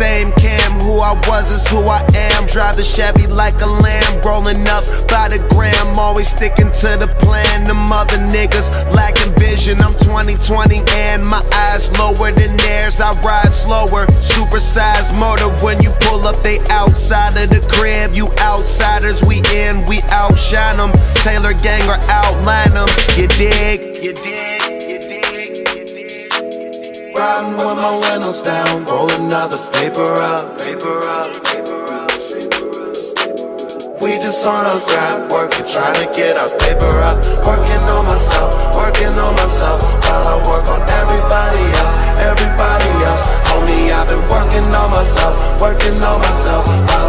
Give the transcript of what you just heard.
same cam. Who I was is who I am. Drive the Chevy like a lamb, rolling up by the gram. Always sticking to the plan. The mother niggas lacking vision. I'm 2020 and my eyes lower than theirs. I ride slower, supersized motor. When you pull up, they outside of the crib. You outsiders, we in, we outshine them. Taylor gang or outline them. You dig? You dig? riding with my windows down. Roll another paper up, paper up. We just on a grind, working, trying to get our paper up. Working on myself, working on myself. While I work on everybody else, everybody else. Homie, I've been working on myself, working on myself.